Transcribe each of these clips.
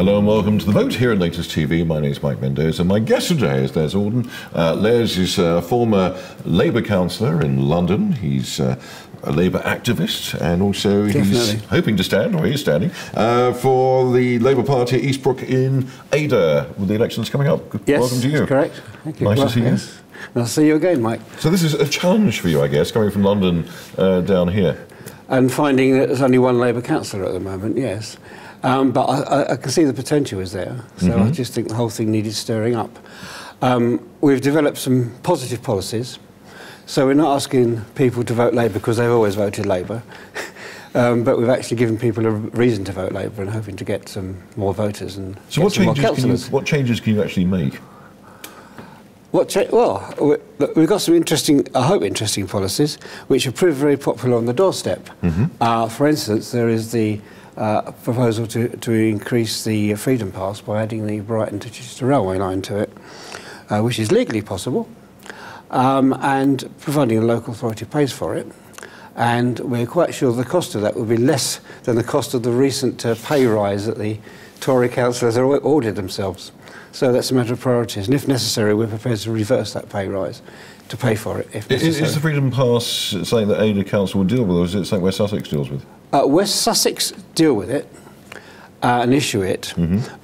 Hello and welcome to the vote here at Latest TV. My name is Mike Mendoza. And my guest today is Les Alden. Uh, Les is a former Labour councillor in London. He's uh, a Labour activist and also Definitely. he's hoping to stand, or he is standing, uh, for the Labour Party at Eastbrook in Adur with the elections coming up. Yes, welcome to you. that's correct. Thank you. Nice to Well, see you. I'll see you again, Mike. So this is a challenge for you, I guess, coming from London uh, down here. And finding that there's only one Labour councillor at the moment, yes. Um, but I, I, I can see the potential is there. So Mm-hmm. I just think the whole thing needed stirring up. Um, we've developed some positive policies. So we're not asking people to vote Labour because they've always voted Labour. um, but we've actually given people a reason to vote Labour and hoping to get some more voters and So what changes, can you, what changes can you actually make? What well, we, we've got some interesting, I hope interesting policies, which have proved very popular on the doorstep. Uh, for instance, there is the uh, proposal to, to increase the Freedom Pass by adding the Brighton to Chichester railway line to it, uh, which is legally possible, um, and providing the local authority pays for it. And we're quite sure the cost of that will be less than the cost of the recent uh, pay rise that the Tory councillors have ordered themselves. So that's a matter of priorities. And if necessary, we're prepared to reverse that pay rise to pay for it if necessary. is the Freedom Pass something that Adur Council will deal with, or is it something West Sussex deals with? Uh, West Sussex deal with it uh, and issue it,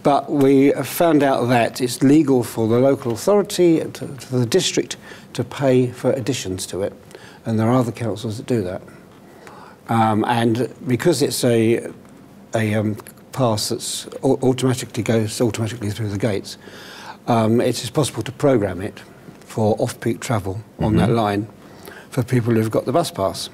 but we have found out that it's legal for the local authority, to, for the district, to pay for additions to it, and there are other councils that do that. Um, and because it's a, a um, pass that's au- automatically goes automatically through the gates, um, it is possible to program it for off-peak travel on that line for people who've got the bus pass.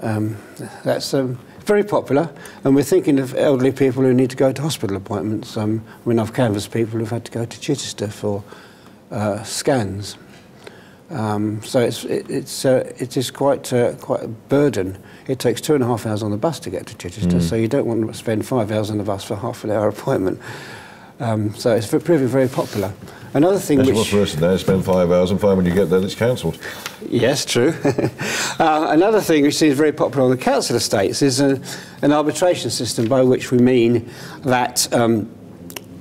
Um, that's um, very popular, and we're thinking of elderly people who need to go to hospital appointments. Um, I mean, I've canvassed people who've had to go to Chichester for uh, scans. Um, so it's, it, it's, uh, it is quite, uh, quite a burden. It takes two and a half hours on the bus to get to Chichester, so you don't want to spend five hours on the bus for half an hour appointment. Um, so it's proving very popular. Another thing That's which... what's worse than that. Spend five hours and find when you get there it's cancelled. Yes, true. uh, another thing which is very popular on the council estates is a, an arbitration system by which we mean that um,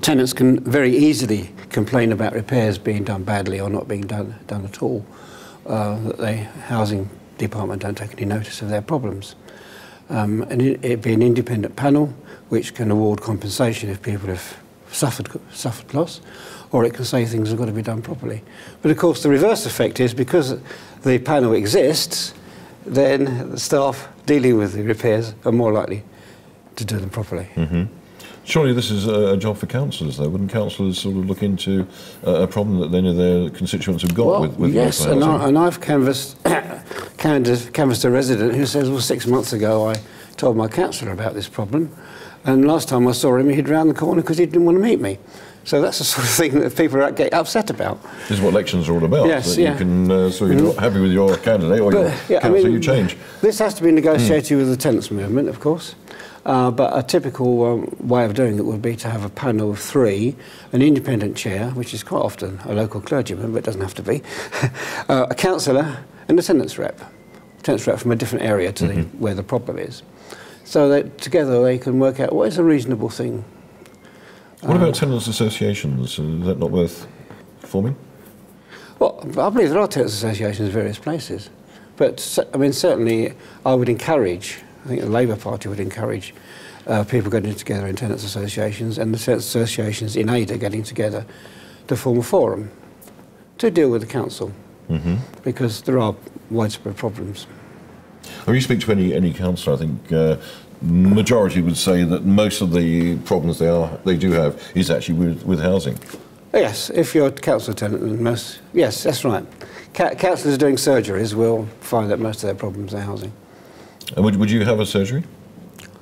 tenants can very easily complain about repairs being done badly or not being done, done at all, uh, that the housing department don't take any notice of their problems. Um, and it, it'd be an independent panel which can award compensation if people have suffered, suffered loss, or it can say things have got to be done properly. But of course, the reverse effect is because the panel exists, then the staff dealing with the repairs are more likely to do them properly. Mm-hmm. Surely this is a, job for councillors, though. Wouldn't councillors sort of look into a problem that any of their constituents have got Well, with, with yes, and. I, and I've canvassed, canvassed, canvassed a resident who says, well, six months ago I told my councillor about this problem, and last time I saw him, he'd round the corner because he didn't want to meet me. So that's the sort of thing that people are get upset about. This is what elections are all about. Yes, that yeah. You can, uh, so you're not happy with your candidate or your yeah, I mean, you change. This has to be negotiated with the tenants movement, of course. Uh, but a typical um, way of doing it would be to have a panel of three, an independent chair, which is quite often a local clergyman, but it doesn't have to be, uh, a councillor, and a tenants rep. Tenants rep from a different area to the, where the problem is. So that together they can work out what is a reasonable thing. What about tenants' associations? Is that not worth forming? Well, I believe there are tenants associations in various places. But, I mean, certainly I would encourage, I think the Labour Party would encourage uh, people getting together in tenants associations and the tenants associations in aid Adur getting together to form a forum to deal with the council. Because there are widespread problems. When you speak to any, any councillor, I think uh, majority would say that most of the problems they are they do have is actually with, with housing. Yes, if you're a council tenant, then most, yes, that's right. Ca- councillors doing surgeries will find that most of their problems are housing. And would, would you have a surgery?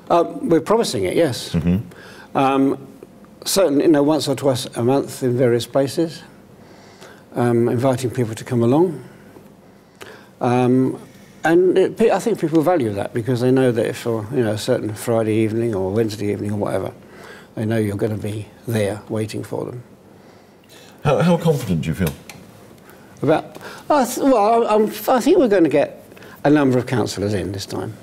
Um, we're promising it, yes. Um, certainly, you know, once or twice a month in various places, um, inviting people to come along. And it, I think people value that because they know that for you know a certain Friday evening or Wednesday evening or whatever, they know you're going to be there waiting for them. How, how confident do you feel? About, I th- well, I'm, I think we're going to get a number of councillors in this time.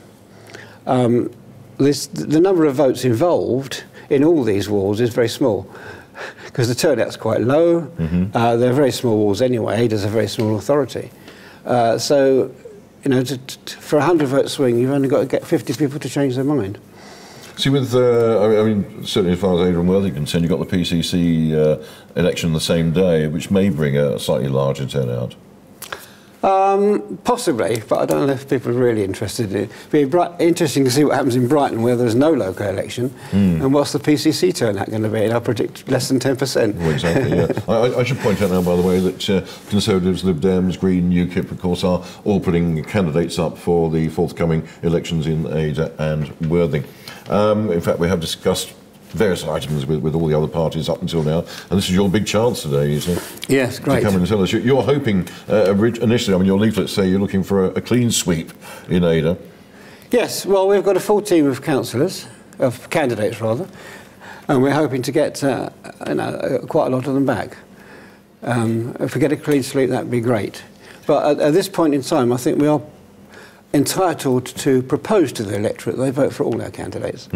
Um, this, the number of votes involved in all these wards is very small because the turnout's quite low. Uh, they're very small walls anyway. Adur's a very small authority. Uh, so, you know, to, to, for a 100 vote swing, you've only got to get 50 people to change their mind. See, with uh, I mean- certainly as far as Adur and Worthing are concerned, you've got the PCC uh, election the same day, which may bring a slightly larger turnout. Um, possibly, but I don't know if people are really interested in it. It'd be interesting to see what happens in Brighton where there's no local election and what's the PCC turnout going to be. And I predict less than 10%. Well, exactly. Yeah. I, I- I should point out now, by the way, that uh, Conservatives, Lib Dems, Green, UKIP, of course, are all putting candidates up for the forthcoming elections in Adur and Worthing. Um, in fact, we have discussed various items with, with all the other parties up until now, and this is your big chance today, isn't it? Yes, To come and tell us. You- You're hoping, uh, initially, I mean, your leaflets say you're looking for a, a clean sweep in Adur. Yes, well, we've got a full team of councillors, of candidates rather, and we're hoping to get uh, you know, uh, quite a lot of them back. Um, if we get a clean sweep, that'd be great. But at, at this point in time, I think we are entitled to propose to the electorate that they vote for all our candidates.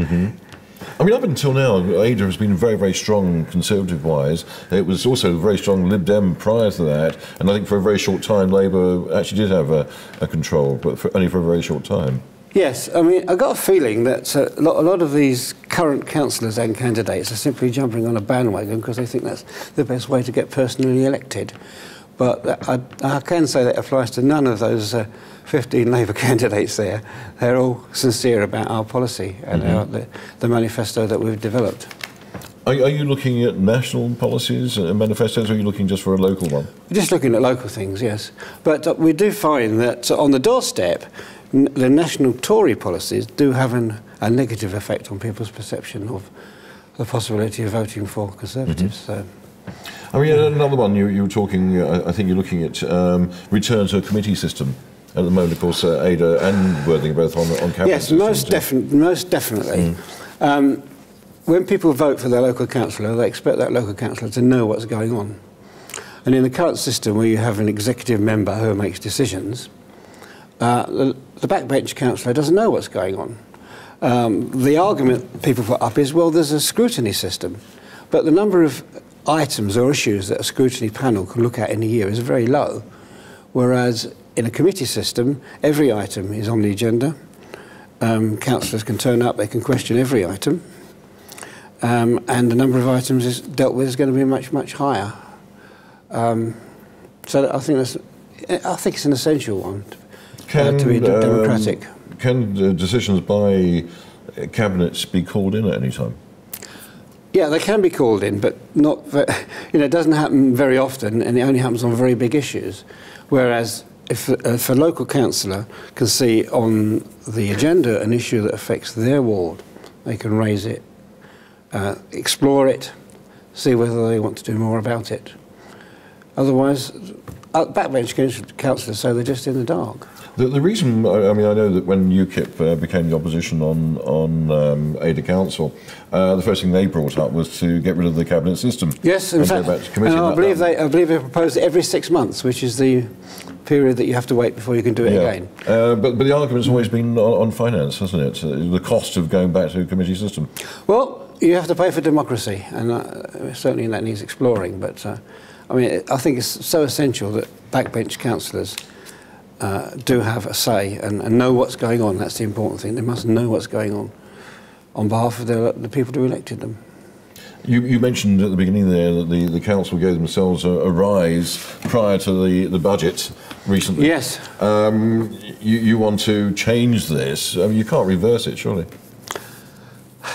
I mean, up until now, Adur has been very, very strong Conservative-wise. It was also very strong Lib Dem prior to that, and I think for a very short time, Labour actually did have a, a control, but for, only for a very short time. Yes, I mean, I got a feeling that uh, a lot of these current councillors and candidates are simply jumping on a bandwagon because they think that's the best way to get personally elected. But I, I can say that applies to none of those uh, 15 Labour candidates there. They're all sincere about our policy and our, the, the manifesto that we've developed. Are, are you looking at national policies and manifestos, or are you looking just for a local one? We're just looking at local things, yes. But uh, we do find that uh, on the doorstep, n- the national Tory policies do have an, a negative effect on people's perception of the possibility of voting for Conservatives. So, I mean, another one, you, you were talking, uh, I think you're looking at um, return to a committee system. At the moment, of course, uh, Adur and Worthing are both on, on cabinet yes, most, defin- most definitely. Um, when people vote for their local councillor, they expect that local councillor to know what's going on. And in the current system, where you have an executive member who makes decisions, uh, the, the backbench councillor doesn't know what's going on. Um, the argument people put up is, well, there's a scrutiny system, but the number of items or issues that a scrutiny panel can look at in a year is very low, whereas in a committee system, every item is on the agenda. Um, councillors can turn up, they can question every item, um, and the number of items is dealt with is going to be much, much higher. Um, so I think that's, I think it's an essential one uh, to be um, democratic. Can uh, decisions by uh, cabinets be called in at any time? Yeah, they can be called in, but not. You know, it doesn't happen very often, and it only happens on very big issues. Whereas, if, uh, if a local councillor can see on the agenda an issue that affects their ward, they can raise it, uh, explore it, see whether they want to do more about it. Otherwise, uh, backbench councillors say they're just in the dark. The, the reason, I, mean, I know that when UKIP uh, became the opposition on on um, Adur Council, uh, the first thing they brought up was to get rid of the cabinet system. Yes, in and fact, go back to committee. and I believe they, I believe they proposed every six months, which is the period that you have to wait before you can do it Yeah. again. Uh, but, but the argument's always been on, on finance, hasn't it? Uh, the cost of going back to a committee system. Well, you have to pay for democracy, and uh, certainly that needs exploring. But uh, I mean, I think it's so essential that backbench councillors uh, do have a say and, and know what's going on. That's the important thing. They must know what's going on on behalf of the, the people who elected them. You, you mentioned at the beginning there that the, the council gave themselves a, a rise prior to the, the budget recently. Yes. Um, you, you want to change this. I mean, you can't reverse it, surely.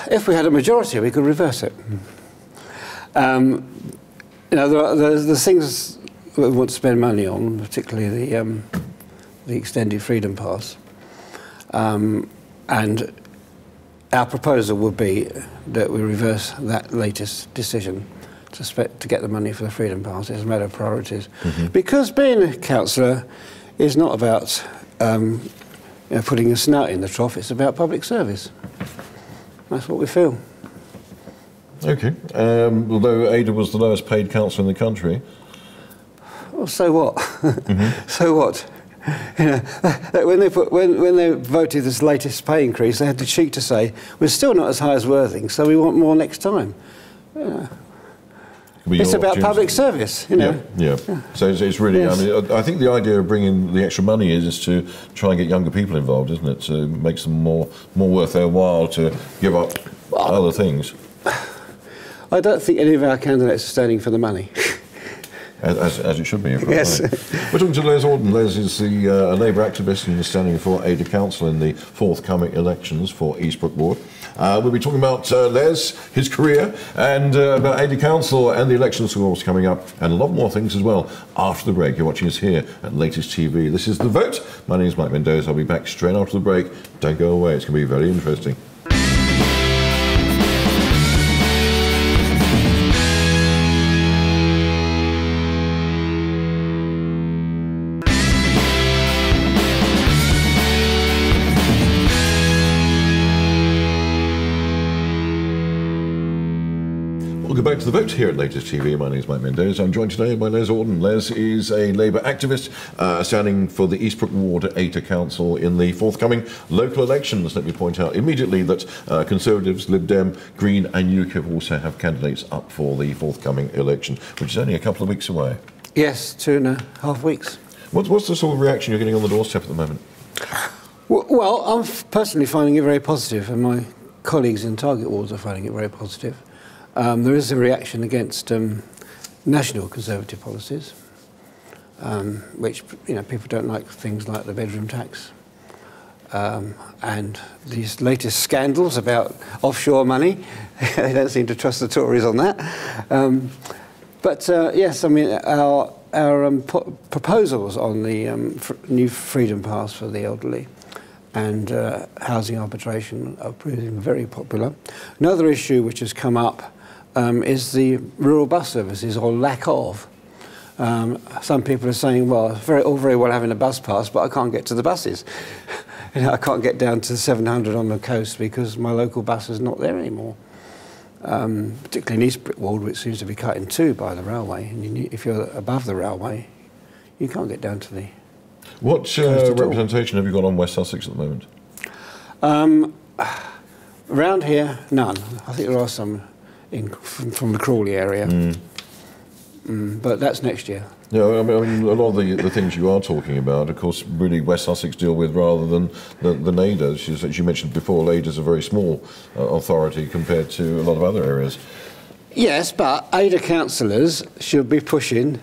If we had a majority, we could reverse it. Um, you know, there are, there's, there's things we want to spend money on, particularly the, um, the extended freedom pass. Um, and our proposal would be that we reverse that latest decision to, to get the money for the freedom pass. It's a matter of priorities. Because being a councillor is not about um, you know, putting a snout in the trough, it's about public service. That's what we feel. Okay. Um, although Adur was the lowest paid councillor in the country. Well, so what? so what? you know, when they put when, when they voted this latest pay increase, they had the cheek to say we're still not as high as Worthing, so we want more next time. Yeah. It's about public service, you know. Yeah, yeah. So it's, it's really. Yes. I mean, I think the idea of bringing the extra money is, is to try and get younger people involved, isn't it? To make them more more worth their while to give up well, other things. I don't think any of our candidates are standing for the money. As, as, it should be. Yes. We're talking to Les Alden. Les is the uh, Labour activist and standing for Adur Council in the forthcoming elections for Eastbrook Ward. Uh, we'll be talking about uh, Les, his career, and uh, about Adur Council and the elections, election scores coming up, and a lot more things as well after the break. You're watching us here at Latest TV. This is The Vote. My name is Mike Mendoza. I'll be back straight after the break. Don't go away. It's going to be very interesting. Welcome back to the vote here at Latest TV. My name is Mike Mendoza. I'm joined today by Les Alden. Les is a Labour activist uh, standing for the Eastbrook Ward Adur Council in the forthcoming local elections. Let me point out immediately that uh, Conservatives, Lib Dem, Green, and UKIP also have candidates up for the forthcoming election, which is only a couple of weeks away. Yes, two and a half weeks. What's, what's the sort of reaction you're getting on the doorstep at the moment? Well, I'm personally finding it very positive, and my colleagues in target wards are finding it very positive. Um, there is a reaction against um, national conservative policies, um, which you know people don't like things like the bedroom tax. Um, and these latest scandals about offshore money, they don't seem to trust the Tories on that. Um, but uh, yes, I mean, our, our um, proposals on the um, new Freedom Pass for the elderly and uh, housing arbitration are proving very popular. Another issue which has come up um, is the rural bus services or lack of. Um, some people are saying, well, very, all very well having a bus pass, but I can't get to the buses. you know, I can't get down to 700 on the coast because my local bus is not there anymore. Um, particularly in East Ward, which seems to be cut in two by the railway. And you, if you're above the railway, you can't get down to the. What uh, representation have you got on West Sussex at the moment? Um, around here, none. I think there are some in, from, from the Crawley area. Mm. Mm, but that's next year. Yeah, I mean, I mean, a lot of the, the things you are talking about, of course, really West Sussex deal with rather than, the, than Adur. As you mentioned before, Adur is a very small uh, authority compared to a lot of other areas. Yes, but Adur councillors should be pushing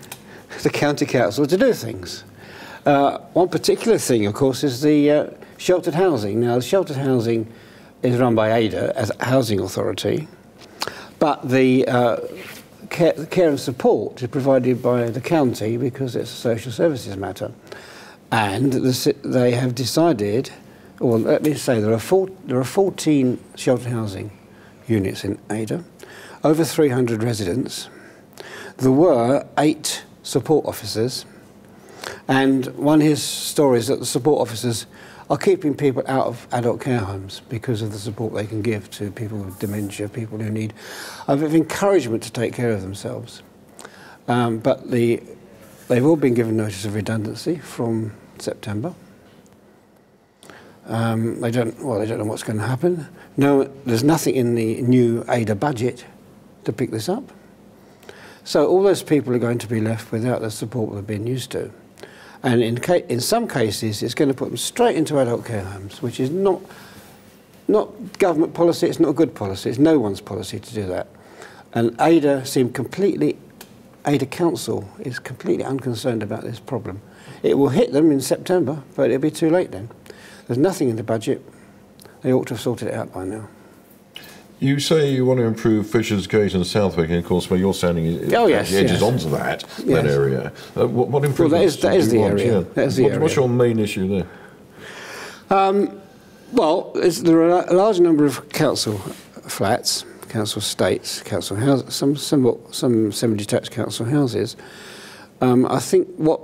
the county council to do things. Uh, one particular thing, of course, is the uh, sheltered housing. Now, the sheltered housing is run by Adur as a housing authority. But the uh, care, care, and support is provided by the county because it's a social services matter. And the, they have decided, or let me say, there are, four, there are 14 shelter housing units in Adur, over 300 residents. There were eight support officers, and one of his stories that the support officers are keeping people out of adult care homes because of the support they can give to people with dementia, people who need a bit of encouragement to take care of themselves. Um, but the, they've all been given notice of redundancy from September. Um, they don't, well, they don't know what's going to happen. No, there's nothing in the new Adur budget to pick this up. So all those people are going to be left without the support they've been used to. And in, in some cases, it's going to put them straight into adult care homes, which is not, not government policy, it's not a good policy, it's no one's policy to do that. And Adur seemed completely, Adur Council is completely unconcerned about this problem. It will hit them in September, but it'll be too late then. There's nothing in the budget. They ought to have sorted it out by now. You say you want to improve Fishersgate and Southwick, and of course, where you're standing is, oh, yes, edges yes. onto that yes. that area. Uh, what, what improvements well, that is, that is the want? area. Yeah. That is the what, area. What's your main issue there? Um, well, there are a large number of council flats, council estates, council houses, some some some semi-detached council houses. Um, I think what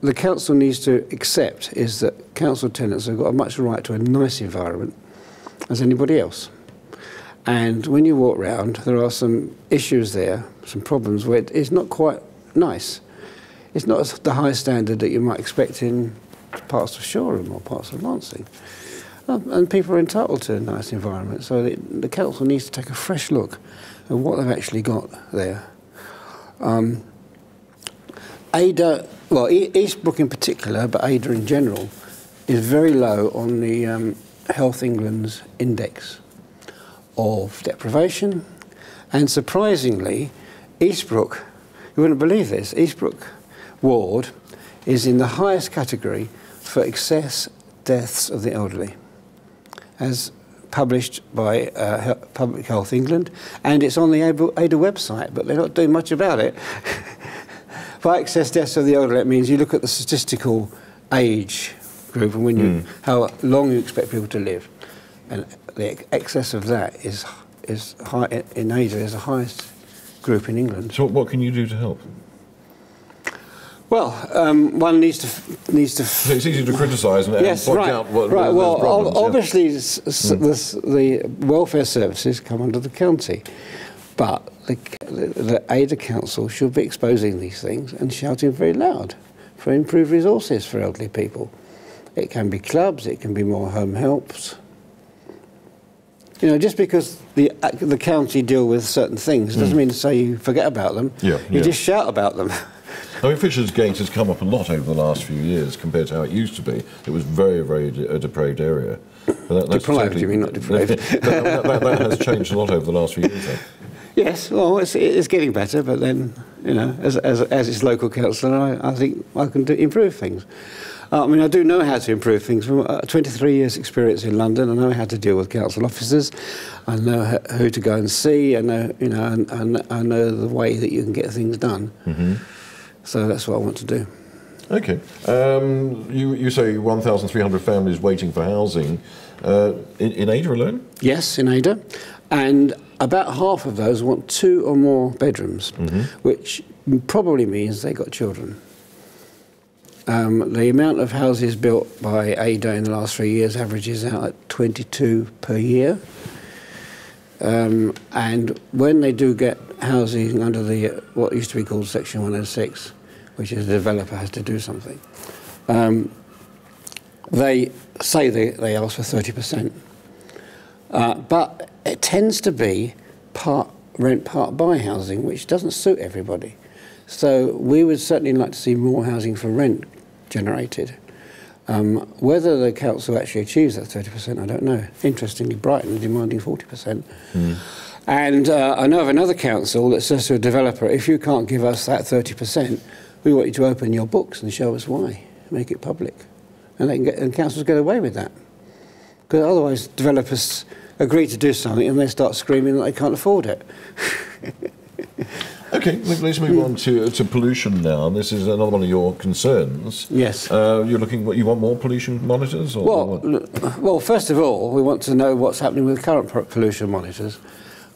the council needs to accept is that council tenants have got as much right to a nice environment as anybody else. And when you walk around, there are some issues there, some problems where it's not quite nice. It's not the high standard that you might expect in parts of Shoreham or parts of Lancing. Um, and people are entitled to a nice environment, so the, the council needs to take a fresh look at what they've actually got there. Um, Adur, well, Eastbrook in particular, but Adur in general, is very low on the um, Health England's index of deprivation. And surprisingly, Eastbrook, you wouldn't believe this, Eastbrook ward is in the highest category for excess deaths of the elderly, as published by uh, Public Health England, and it's on the Adur website, but they're not doing much about it. by excess deaths of the elderly, it means you look at the statistical age group and when you, mm. how long you expect people to live, and the excess of that is is high in Adur is the highest group in England. So, what can you do to help? Well, um, one needs to needs to. So it's easy to criticise and, yes, point right, out what right. Well, problems, obviously, yeah. mm. the welfare services come under the county, but the, the, the Adur Council should be exposing these things and shouting very loud for improved resources for elderly people. It can be clubs, it can be more home helps. You know, just because the the county deal with certain things doesn't mm. mean to say you forget about them. Yeah, you yeah. just shout about them. I mean, Fishersgate has come up a lot over the last few years compared to how it used to be. It was very, very a depraved area. That, totally, you mean not depraved? that, that, that, has changed a lot over the last few years. Though. Yes, well, it's, it's getting better, but then, you know, as, as, as its local councillor, I, I think I can do, improve things. Uh, I mean, I do know how to improve things. From uh, 23 years' experience in London, I know how to deal with council officers. I know who to go and see. I know, you know, and, and I know the way that you can get things done. Mm-hmm. So that's what I want to do. Okay. Um, you, you say 1,300 families waiting for housing. Uh, in, in Adur alone? Yes, in Adur. And about half of those want two or more bedrooms, mm-hmm. which probably means they got children. Um, the amount of houses built by Adur in the last three years averages out at 22 per year. Um, and when they do get housing under the what used to be called Section 106, which is the developer has to do something, um, they say they, they ask for 30%. Uh, but it tends to be part rent, part buy housing, which doesn't suit everybody. So we would certainly like to see more housing for rent generated. Um, whether the council actually achieves that 30%, I don't know. Interestingly, Brighton are demanding 40%. Mm. And uh, I know of another council that says to a developer, if you can't give us that 30%, we want you to open your books and show us why, make it public. And, they can get, and councils get away with that. Because otherwise, developers agree to do something and they start screaming that they can't afford it. Okay, let's move on to, to pollution now. This is another one of your concerns. Yes. Uh, you're looking, what, you want more pollution monitors? Or well, well, first of all, we want to know what's happening with current pollution monitors.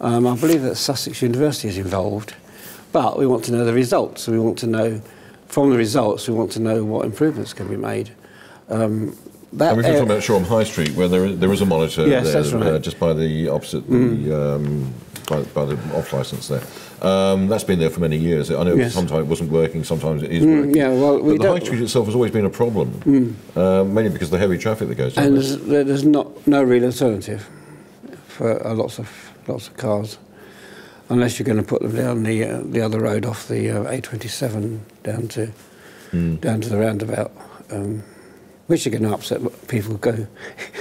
Um, I believe that Sussex University is involved, but we want to know the results. We want to know, from the results, we want to know what improvements can be made. Um, that and we're talking about Shoreham High Street, where there is, there is a monitor yes, there, that's right. uh, just by the opposite, mm. the, um, by, by, the off licence there. Um, that's been there for many years. I know yes. sometimes it wasn't working, sometimes it is mm, working. Yeah, well, we but the high street itself has always been a problem, mm. uh, mainly because of the heavy traffic that goes down. And there's, there's not no real alternative for uh, lots of lots of cars, unless you're going to put them down the uh, the other road off the uh, A27 down to mm. down to the roundabout. Um, which are going to upset people who go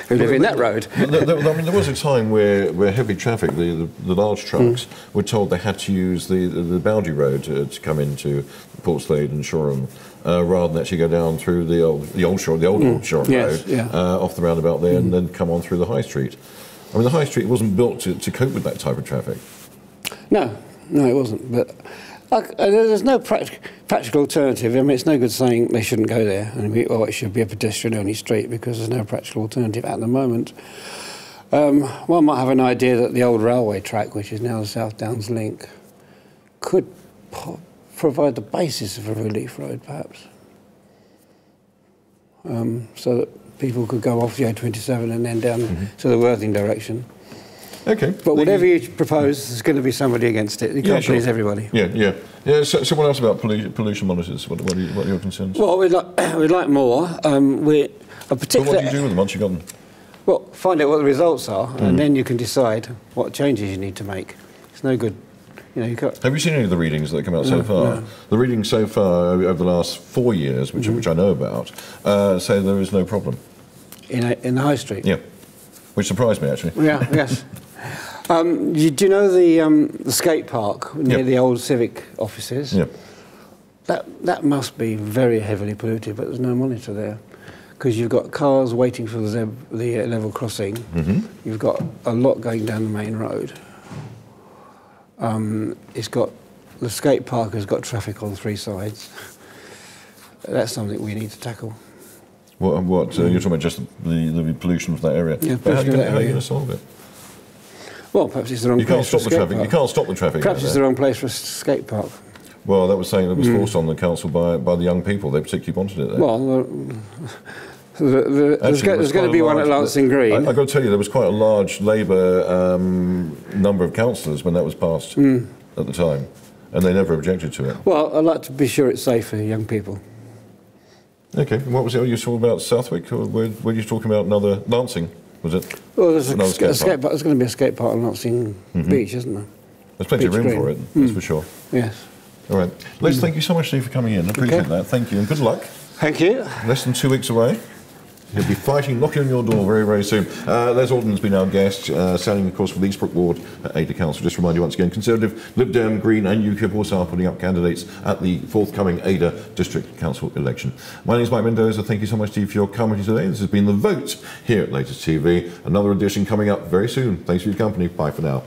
who live well, in that road. there, there, I mean, there was a time where, where heavy traffic, the, the, the large trucks, mm. were told they had to use the, the, the boundary road to, to, come into Portslade and Shoreham. Uh, rather than actually go down through the old, the old shore, the old, mm. old Shoreham yes, road, yeah. uh, off the roundabout there, mm. and then come on through the high street. I mean, the high street wasn't built to, to cope with that type of traffic. No, no, it wasn't. But uh, there's no practical alternative. I mean, it's no good saying they shouldn't go there, and we, oh, it should be a pedestrian-only street because there's no practical alternative at the moment. Um, one might have an idea that the old railway track, which is now the South Downs Link, could provide the basis of a relief road, perhaps, um, so that people could go off the A27 and then down mm-hmm. to the Worthing direction. Okay. But The- whatever you propose, there's going to be somebody against it. You can't sure. please everybody. Yeah, yeah. yeah so, what else about pollution, pollution monitors. What, what, are you, what are your concerns? Well, we'd like, we'd like more. Um, we, a But what do you do with them once you've got them? Well, find out what the results are, Mm. and then you can decide what changes you need to make. It's no good, you know. Got Have you seen any of the readings that come out so far? no. The readings so far over the last four years, which, Mm-hmm. which I know about, uh, say there is no problem. in a, in the high street. Yeah. Which surprised me, actually. Yeah, yes. Um, you, do you know the, um, the skate park near Yeah. the old civic offices? Yeah. That, that must be very heavily polluted, but there's no monitor there. Because you've got cars waiting for the, zeb- the uh, level crossing. Mm-hmm. You've got a lot going down the main road. Um, it's got the skate park has got traffic on three sides. That's something we need to tackle. What, what uh, you're talking about just the, the pollution from that area? Yeah, but how are you of that how are you going to solve it? Well, perhaps it's the wrong You place can't stop for the a skate traffic. park. You can't stop the traffic. Perhaps there. it's the wrong place for a skate park. Well, that was saying that was forced on the council by, by the young people. They particularly wanted it there. Well, uh, the, the, there's, Actually, go- there's going to be a one at large- Lancing Green. I, I've got to tell you, there was quite a large Labour um, number of councillors when that was passed Hmm. at the time, and they never objected to it. well, I'd like to be sure it's safe for young people. Okay, what was it? You were talking about Southwick, or were, were you talking about another Lancing? Was it? Well, there's a, Another ska- a skate skate park. There's going to be a skate park on Lancing mm-hmm. Beach, isn't there? There's plenty of room Green. for it, that's mm. for sure. Yes. All right, Les, mm. thank you so much, Steve, for coming in. I appreciate Okay. that. Thank you, and good luck. Thank you. Less than two weeks away. He'll be fighting, knocking on your door very, very soon. Uh, Les Alden's been our guest, uh, standing, of course, for the Eastbrook Ward at Adur Council. Just remind you once again, Conservative, Lib Dem, Green and UKIP also are putting up candidates at the forthcoming Adur District Council election. My name is Mike Mendoza. Thank you so much, Steve, for your company today. This has been The Vote here at Latest TV. Another edition coming up very soon. Thanks for your company. Bye for now.